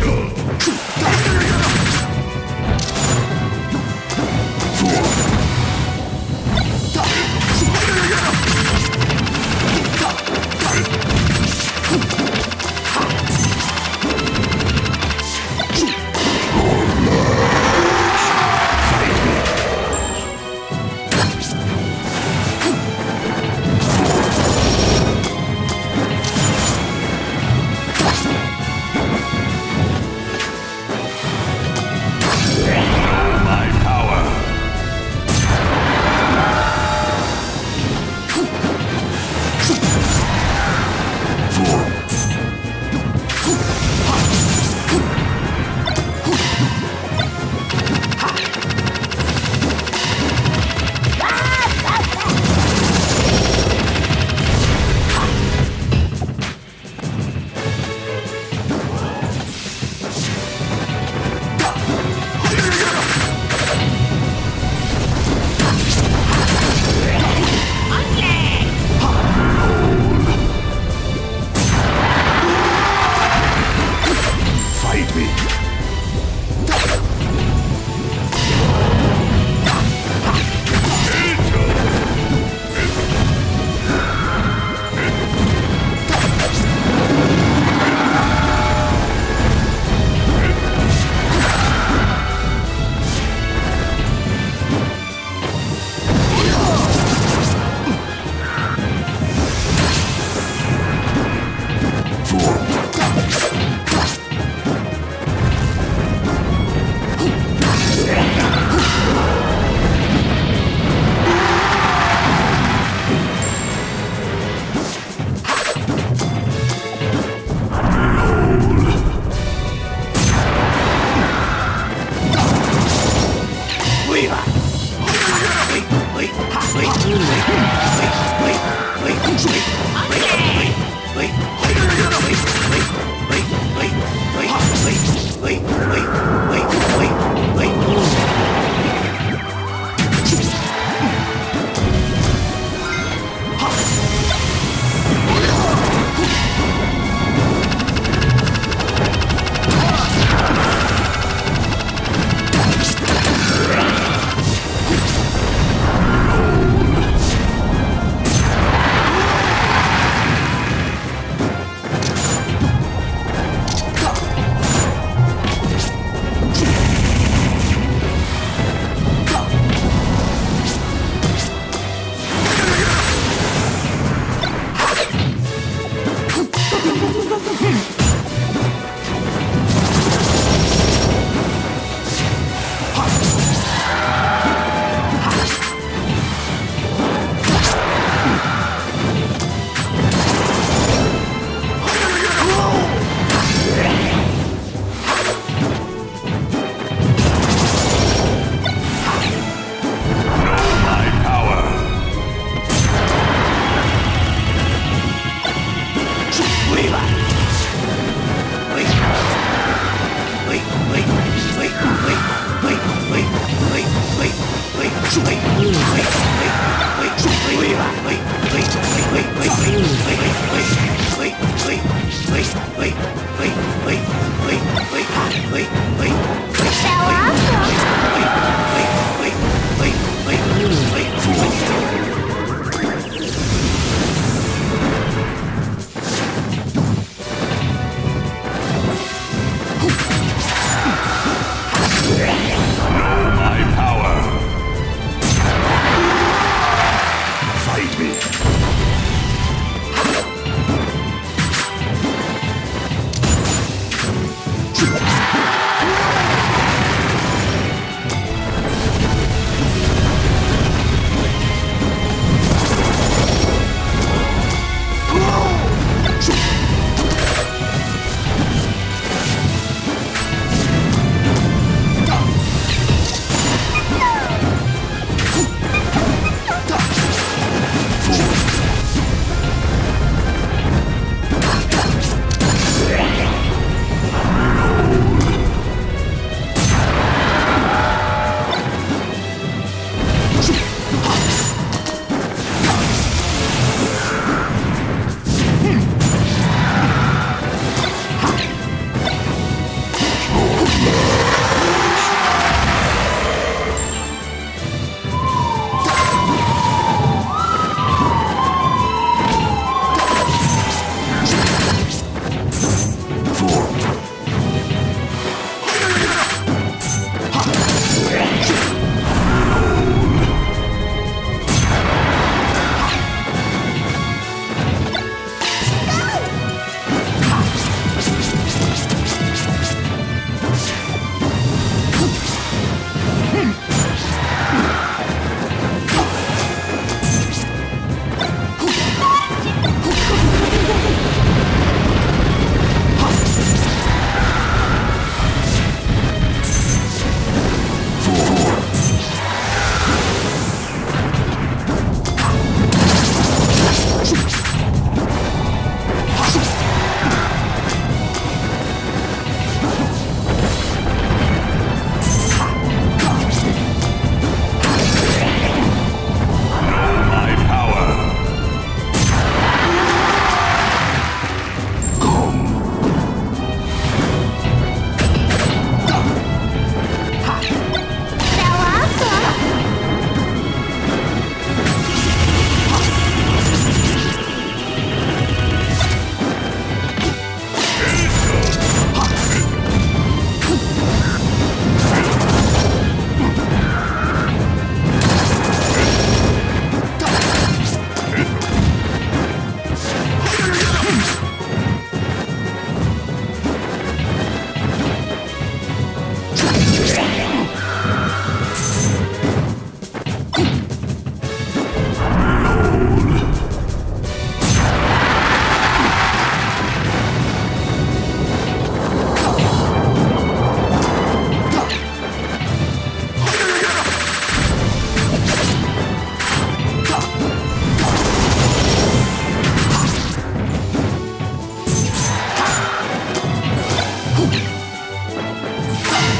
くっ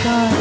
sky.